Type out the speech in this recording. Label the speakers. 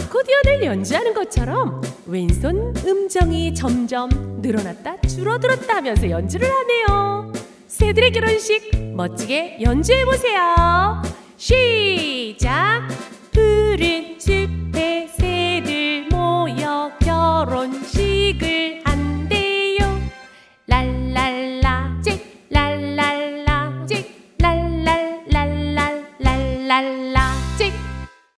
Speaker 1: 아코디언을 연주하는 것처럼 왼손 음정이 점점 늘어났다 줄어들었다 하면서 연주를 하네요. 새들의 결혼식 멋지게 연주해 보세요. 시작. 푸른 숲에 새들 모여 결혼식을 한대요. 랄랄라 찍 랄랄라 찍 랄랄랄랄랄랄라 찍